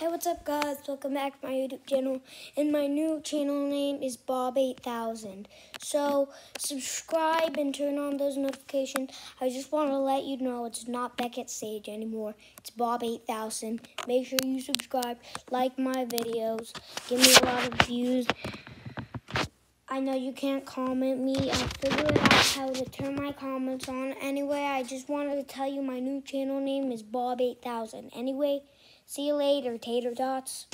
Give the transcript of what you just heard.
Hey, what's up, guys? Welcome back to my YouTube channel. And my new channel name is Bob8000. So, subscribe and turn on those notifications. I just want to let you know it's not Beckett Sage anymore. It's Bob8000. Make sure you subscribe, like my videos, give me a lot of views. I know you can't comment me. I'll figure out how to turn my comments on. Anyway, I just wanted to tell you my new channel name is Bob8000. Anyway, See you later, tater tots.